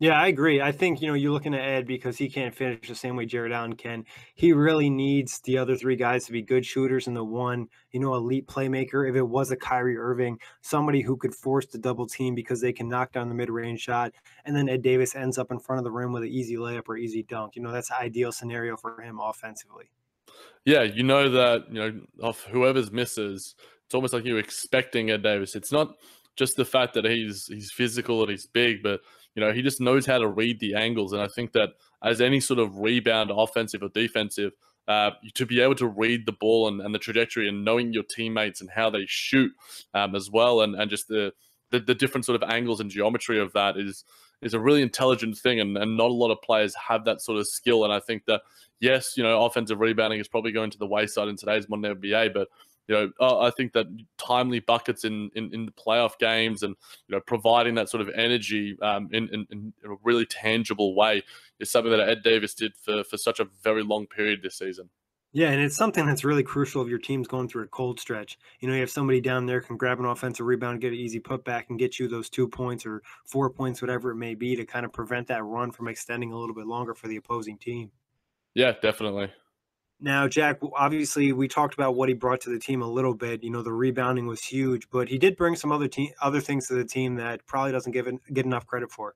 Yeah, I agree. I think, you know, you're looking at Ed because he can't finish the same way Jarrett Allen can. He really needs the other three guys to be good shooters and the one, you know, elite playmaker. If it was a Kyrie Irving, somebody who could force the double team because they can knock down the mid range shot. And then Ed Davis ends up in front of the rim with an easy layup or easy dunk. You know, that's ideal scenario for him offensively. Yeah, you know that, you know, of whoever's misses, it's almost like you're expecting Ed Davis. It's not just the fact that he's he's physical and he's big, but you know, he just knows how to read the angles. And I think that as any sort of rebound, offensive or defensive, uh, to be able to read the ball and, and, the trajectory and knowing your teammates and how they shoot um, as well, and, and just the, the, the different sort of angles and geometry of that is is a really intelligent thing, and, and not a lot of players have that sort of skill. And I think that yes, you know, offensive rebounding is probably going to the wayside in today's modern NBA, but you know, uh, I think that timely buckets in, in, in the playoff games and you know providing that sort of energy um, in, in, in, a really tangible way is something that Ed Davis did for for such a very long period this season. Yeah, and it's something that's really crucial if your team's going through a cold stretch. You know, you have somebody down there can grab an offensive rebound, get an easy putback, and get you those two points or four points, whatever it may be, to kind of prevent that run from extending a little bit longer for the opposing team. Yeah, definitely. Now, Jac, obviously, we talked about what he brought to the team a little bit. You know, the rebounding was huge, but he did bring some other team, other things to the team that probably doesn't give it, get enough credit for.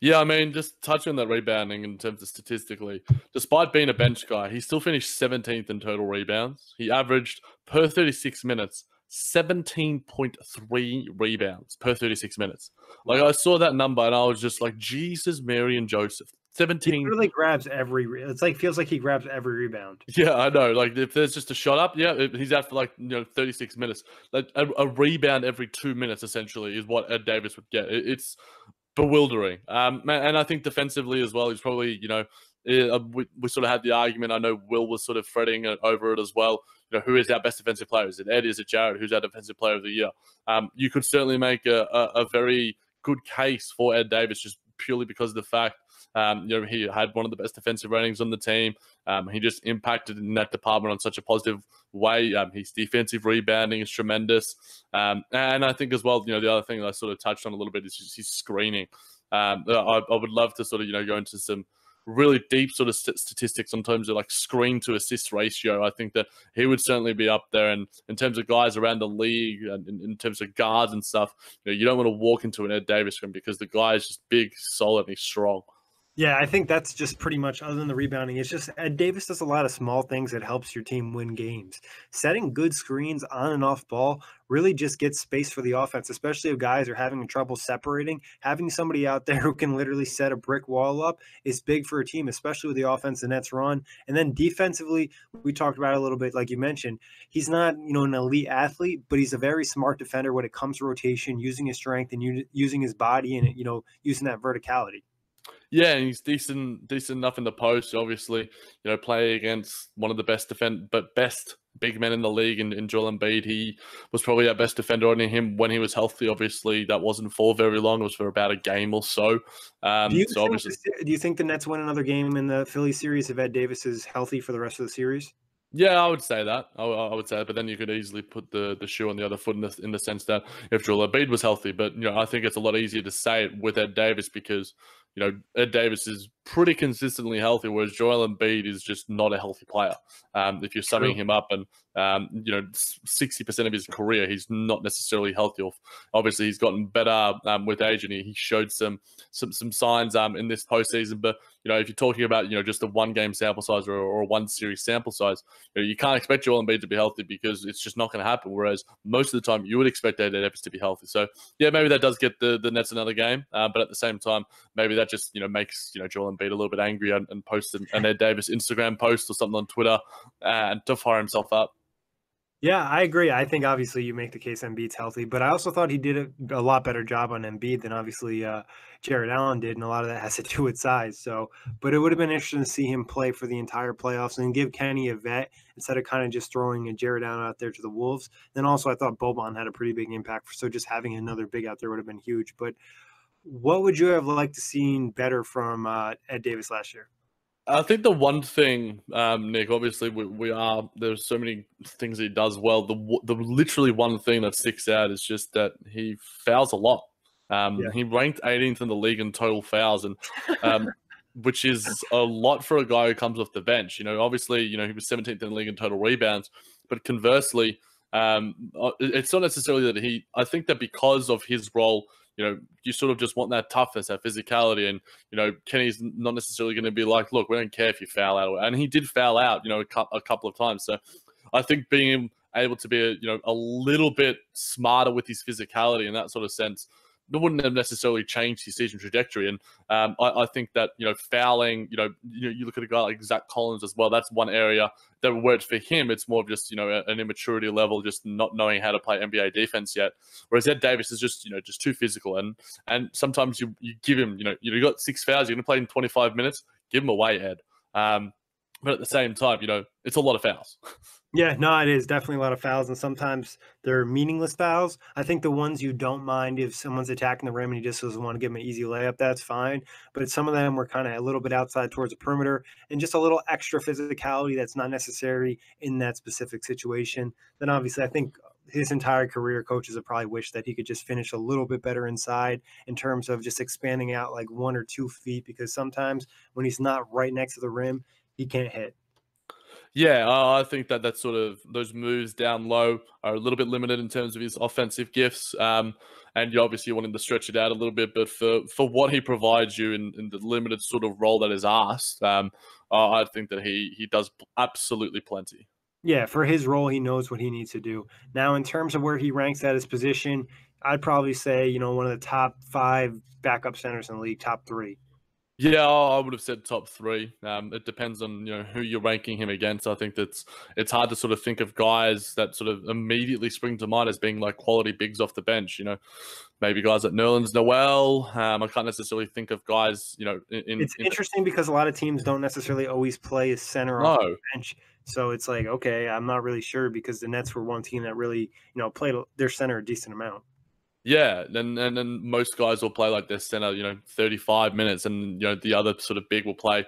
Yeah, I mean, just touching on that rebounding in terms of statistically, despite being a bench guy, he still finished 17th in total rebounds. He averaged per 36 minutes 17.3 rebounds per 36 minutes. Like I saw that number and I was just like, Jesus, Mary, and Joseph. 17 he really grabs every it's like feels like he grabs every rebound. Yeah i know like if there's just a shot up yeah he's out for like you know 36 minutes. Like a, a rebound every two minutes essentially is what ed davis would get. It, it's bewildering. Um and i think defensively as well he's probably you know uh, we, we sort of had the argument i know will was sort of fretting over it as well. You know who is our best defensive player? Is it ed? Is it jarrett? Who's our defensive player of the year? Um you could certainly make a, a, a very good case for ed davis just purely because of the fact um, you know, he had one of the best defensive ratings on the team. Um, he just impacted in that department on such a positive way. Um, his defensive rebounding is tremendous. Um, and I think as well, you know, the other thing I sort of touched on a little bit is his screening. Um, I, I would love to sort of, you know, go into some really deep sort of st- statistics in terms of like screen to assist ratio. I think that he would certainly be up there. And in terms of guys around the league and in, in terms of guards and stuff, you know, you don't want to walk into an Ed Davis room because the guy is just big, solid, and he's strong. Yeah, I think that's just pretty much other than the rebounding. It's just Ed Davis does a lot of small things that helps your team win games. Setting good screens on and off ball really just gets space for the offense, especially if guys are having trouble separating. Having somebody out there who can literally set a brick wall up is big for a team, especially with the offense the Nets run. And then defensively, we talked about a little bit, like you mentioned, he's not you know an elite athlete, but he's a very smart defender when it comes to rotation, using his strength and using his body and you know using that verticality. Yeah, and he's decent, decent enough in the post. Obviously, you know, play against one of the best defend, but best big men in the league in, in Joel Embiid. He was probably our best defender on him when he was healthy. Obviously, that wasn't for very long. It was for about a game or so. Um, do, you so obviously, do you think the Nets win another game in the Philly series if Ed Davis is healthy for the rest of the series? Yeah, I would say that. I, I, would say that. But then you could easily put the, the shoe on the other foot in the, in the sense that if Joel Embiid was healthy, but you know, I think it's a lot easier to say it with Ed Davis because you know, Ed Davis is pretty consistently healthy, whereas Joel Embiid is just not a healthy player. Um, if you're summing him up, and um, you know, sixty percent of his career, he's not necessarily healthy. Obviously, he's gotten better um, with age, and he, he showed some some some signs um, in this postseason. But you know, if you're talking about you know just a one game sample size or, or a one series sample size, you, know, you can't expect Joel Embiid to be healthy because it's just not going to happen. Whereas most of the time, you would expect Ed Davis to be healthy. So yeah, maybe that does get the the Nets another game, uh, but at the same time, maybe that just you know makes you know Joel Embiid a little bit angry and, and post an, Ed Davis Instagram post or something on Twitter and to fire himself up. Yeah, I agree. I think obviously you make the case Embiid's healthy, but I also thought he did a, a lot better job on Embiid than obviously uh, Jarrett Allen did, and a lot of that has to do with size. So, but it would have been interesting to see him play for the entire playoffs and give Kenny a vet instead of kind of just throwing a Jarrett Allen out there to the Wolves. Then also, I thought Boban had a pretty big impact, so just having another big out there would have been huge. But what would you have liked to seen better from uh, Ed Davis last year? I think the one thing, um, Nick, obviously we, we are there's so many things he does well. The the literally one thing that sticks out is just that he fouls a lot. Um, yeah. He ranked 18th in the league in total fouls, and um, which is a lot for a guy who comes off the bench. You know, obviously, you know he was 17th in the league in total rebounds, but conversely, um, uh, it's not necessarily that he. I think that because of his role you know, you sort of just want that toughness, that physicality. And, you know, Kenny's not necessarily going to be like, look, we don't care if you foul out. And he did foul out, you know, a, couple of times. So I think being able to be, you know, a little bit smarter with his physicality in that sort of sense wouldn't have necessarily changed his season trajectory. And um, I, I, think that you know fouling, you know, you, you, look at a guy like Zach Collins as well. That's one area that worked for him. It's more of just you know an immaturity level, just not knowing how to play NBA defense yet. Whereas Ed Davis is just you know just too physical, and and sometimes you you give him you know you got six fouls, you're to play in 25 minutes, give him away, Ed. Um, but at the same time, you know, it's a lot of fouls. Yeah, no, it is definitely a lot of fouls, and sometimes they're meaningless fouls. I think the ones you don't mind if someone's attacking the rim and you just doesn't want to give them an easy layup, that's fine. But some of them were kind of a little bit outside towards the perimeter and just a little extra physicality that's not necessary in that specific situation. Then obviously, I think his entire career, coaches have probably wished that he could just finish a little bit better inside in terms of just expanding out like one or two feet because sometimes when he's not right next to the rim, he can't hit. Yeah, I think that that sort of those moves down low are a little bit limited in terms of his offensive gifts. Um, and you obviously want him to stretch it out a little bit, but for for what he provides you in, in the limited sort of role that is asked, um, I think that he he does absolutely plenty. Yeah, for his role, he knows what he needs to do. Now, in terms of where he ranks at his position, I'd probably say you know one of the top five backup centers in the league, top three. Yeah, I would have said top three. Um, it depends on you know who you're ranking him against. I think that's it's hard to sort of think of guys that sort of immediately spring to mind as being like quality bigs off the bench. You know, maybe guys like Nerlens Noel. Um, I can't necessarily think of guys. You know, in, it's in, interesting because a lot of teams don't necessarily always play a center no. off the bench. So it's like, okay, I'm not really sure because the Nets were one team that really, you know, played their center a decent amount. Yeah, and and then most guys will play like their center, you know, 35 minutes, and you know the other sort of big will play,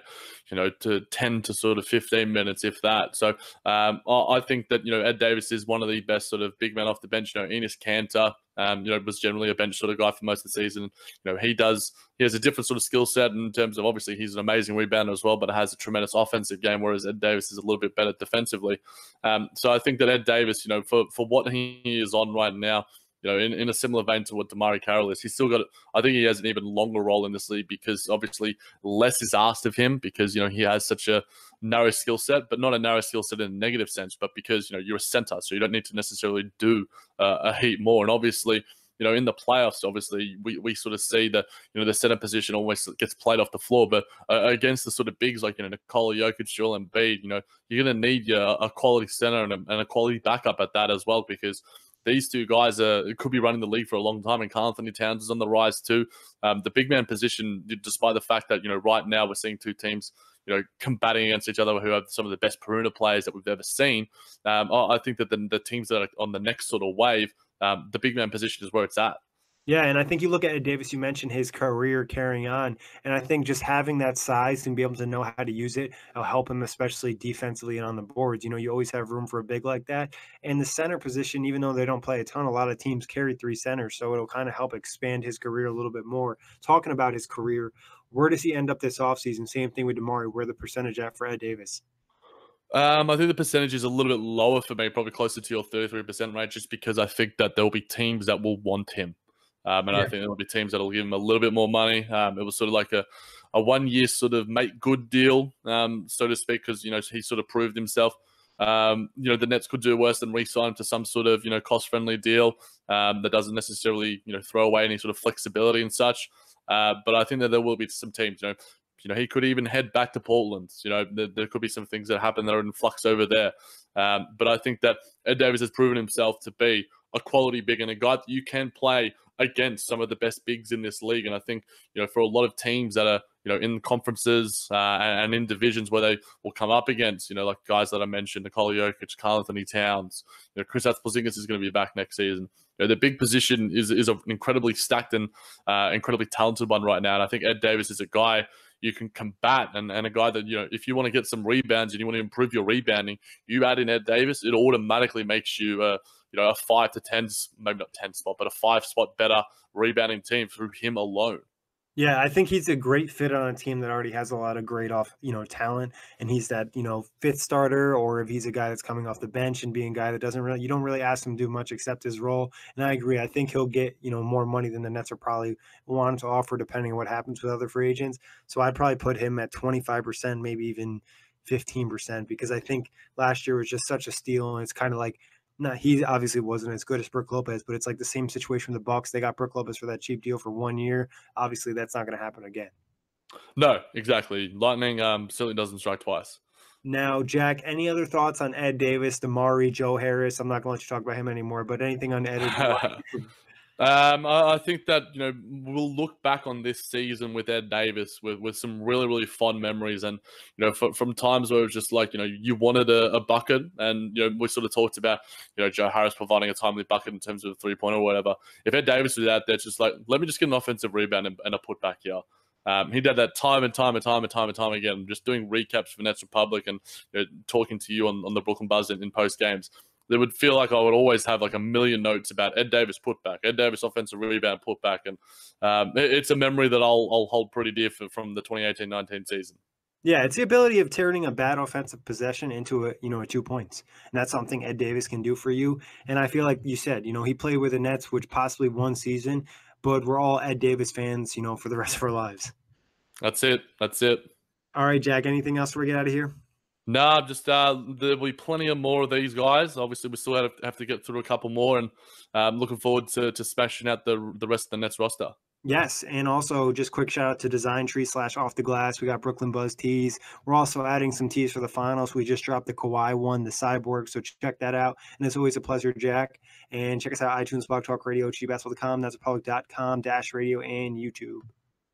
you know, to 10 to sort of 15 minutes, if that. So um, I think that you know Ed Davis is one of the best sort of big men off the bench. You know, Enes Kanter, um, you know, was generally a bench sort of guy for most of the season. You know, he does he has a different sort of skill set in terms of obviously he's an amazing rebounder as well, but has a tremendous offensive game, whereas Ed Davis is a little bit better defensively. Um, so I think that Ed Davis, you know, for for what he is on right now you know, in, in a similar vein to what DeMarre Carroll is, he's still got, I think he has an even longer role in this league because obviously less is asked of him because, you know, he has such a narrow skill set, but not a narrow skill set in a negative sense, but because, you know, you're a center, so you don't need to necessarily do uh, a heap more. And obviously, you know, in the playoffs, obviously, we, we sort of see that, you know, the center position always gets played off the floor. But uh, against the sort of bigs like, you know, Nikola Jokic, Joel Embiid, you know, you're going to need your, a quality center and a, and a quality backup at that as well because – these two guys are could be running the league for a long time, and Karl-Anthony Towns is on the rise too. Um, the big man position, despite the fact that you know right now we're seeing two teams you know combating against each other who have some of the best perimeter players that we've ever seen. Um, I think that the, the teams that are on the next sort of wave, um, the big man position is where it's at. Yeah, and I think you look at Davis, you mentioned his career carrying on. And I think just having that size and be able to know how to use it will help him, especially defensively and on the boards. You know, you always have room for a big like that. And the center position, even though they don't play a ton, a lot of teams carry three centers. So it'll kind of help expand his career a little bit more. Talking about his career, where does he end up this offseason? Same thing with DeMarre, where the percentage at for Ed Davis? Um, I think the percentage is a little bit lower for me, probably closer to your 33% rate, just because I think that there'll be teams that will want him. Um, and yeah. I think there'll be teams that'll give him a little bit more money. Um, it was sort of like a, a one year sort of make good deal, um, so to speak, because you know he sort of proved himself. Um, you know the Nets could do worse than re-sign him to some sort of you know cost friendly deal um, that doesn't necessarily you know throw away any sort of flexibility and such. Uh, but I think that there will be some teams. You know, you know, he could even head back to Portland. You know, there, there, could be some things that happen that are in flux over there. Um, but I think that Ed Davis has proven himself to be a quality big and a guy that you can play against some of the best bigs in this league. And I think, you know, for a lot of teams that are, you know, in conferences uh, and, in divisions where they will come up against, you know, like guys that I mentioned, Nikola Jokic, Karl-Anthony Towns, you know, Kristaps Porzingis is going to be back next season. You know, the big position is is an incredibly stacked and uh, incredibly talented one right now. And I think Ed Davis is a guy you can combat and, and a guy that, you know, if you want to get some rebounds and you want to improve your rebounding, you add in Ed Davis, it automatically makes you uh, you know, a five to 10, maybe not 10 spot, but a five spot better rebounding team through him alone. Yeah, I think he's a great fit on a team that already has a lot of great off, you know, talent. And he's that, you know, fifth starter, or if he's a guy that's coming off the bench and being a guy that doesn't really, you don't really ask him to do much except his role. And I agree. I think he'll get, you know, more money than the Nets are probably wanting to offer, depending on what happens with other free agents. So I'd probably put him at 25%, maybe even 15%, because I think last year was just such a steal. And it's kind of like, no, he obviously wasn't as good as Brook Lopez, but it's like the same situation with the Bucks. They got Brook Lopez for that cheap deal for one year. Obviously, that's not going to happen again. No, exactly. Lightning um, certainly doesn't strike twice. Now, Jac, any other thoughts on Ed Davis, DeMarre, Joe Harris? I'm not going to let you talk about him anymore, but anything on Ed? Um, I, I, think that you know we'll look back on this season with Ed Davis with, with some really really fond memories, and you know from times where it was just like you know you wanted a, a, bucket, and you know we sort of talked about you know Joe Harris providing a timely bucket in terms of a three point or whatever. If Ed Davis was out there, just like let me just get an offensive rebound and, and a putback here. Um, he did that time and time and time and time and time again, just doing recaps for Nets Republic and you know, talking to you on, on the Brooklyn Buzz in, in post games they would feel like I would always have like a million notes about Ed Davis putback, Ed Davis offensive rebound putback, and um, it, it's a memory that I'll I'll hold pretty dear for, from the 2018-19 season. Yeah, it's the ability of turning a bad offensive possession into a you know a two points, and that's something Ed Davis can do for you. And I feel like you said, you know, he played with the Nets, which possibly one season, but we're all Ed Davis fans, you know, for the rest of our lives. That's it. That's it. All right, Jac. Anything else before we get out of here? No, just uh, there'll be plenty of more of these guys. Obviously, we still have, have to get through a couple more, and um, looking forward to, to smashing out the the rest of the Nets roster. Yes, and also just quick shout out to Design Tree slash Off the Glass. We got Brooklyn Buzz tees. We're also adding some tees for the finals. We just dropped the Kawhi one, the Cyborg, so check that out. And it's always a pleasure, Jac. And check us out iTunes, Blog Talk Radio, GBasketball.com, that's public.com, Dash Radio, and YouTube.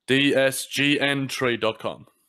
DSGNtree.com.